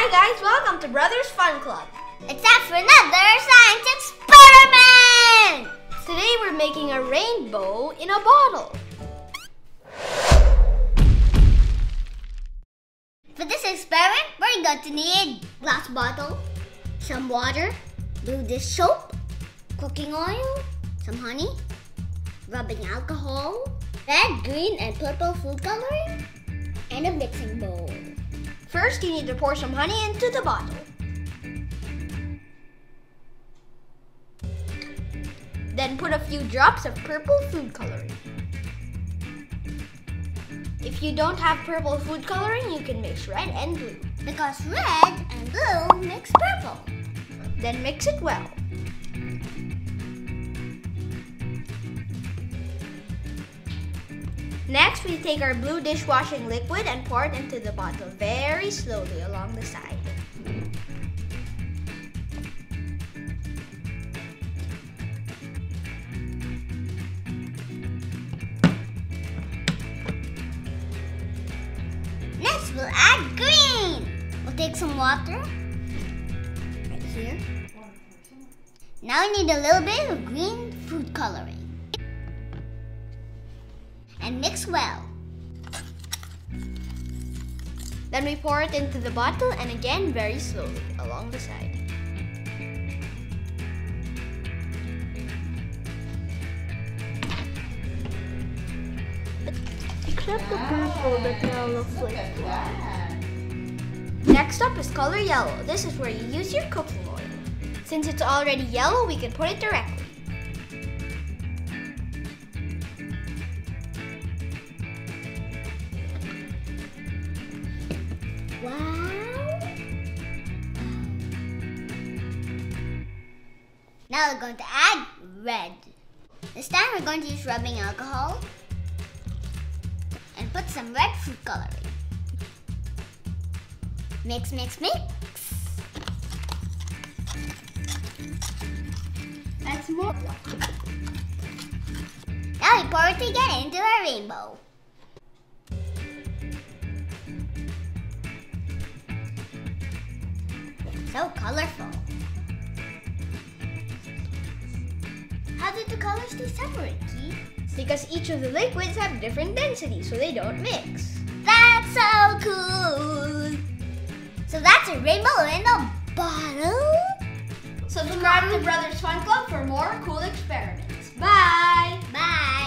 Hi guys, welcome to Brothers Fun Club. It's time for another science experiment! Today we're making a rainbow in a bottle. For this experiment, we're going to need glass bottle, some water, blue dish soap, cooking oil, some honey, rubbing alcohol, red, green, and purple food coloring, and a mixing bowl. First, you need to pour some honey into the bottle. Then put a few drops of purple food coloring. If you don't have purple food coloring, you can mix red and blue. Because red and blue mix purple. Then mix it well. Next, we take our blue dishwashing liquid and pour it into the bottle very slowly along the side. Next, we'll add green. We'll take some water. Right here. Now we need a little bit of green food coloring. And mix well. Then we pour it into the bottle and again very slowly along the side. Except the purple that now looks like. Next up is color yellow. This is where you use your cooking oil. Since it's already yellow, we can put it directly. Wow. Now we're going to add red. This time we're going to use rubbing alcohol and put some red food coloring. Mix, mix, mix. That's more. Now we pour it again into a rainbow. So colorful. How did the colors stay separate, Keith? Because each of the liquids have different densities, so they don't mix. That's so cool. So that's a rainbow in a bottle. Subscribe to Brothers Fun Club for more cool experiments. Bye! Bye. Bye.